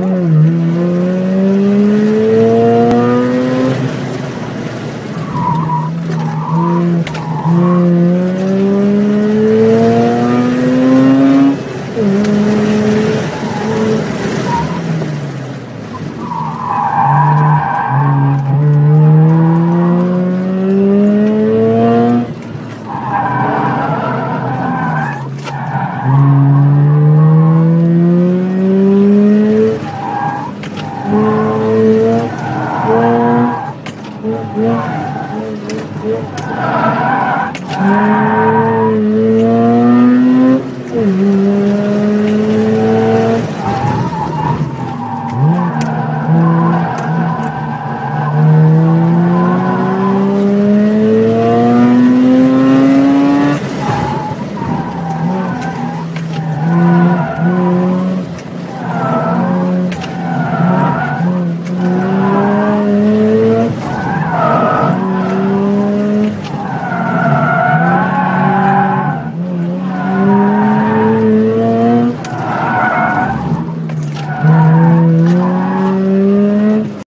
Mm-hmm. Brasil.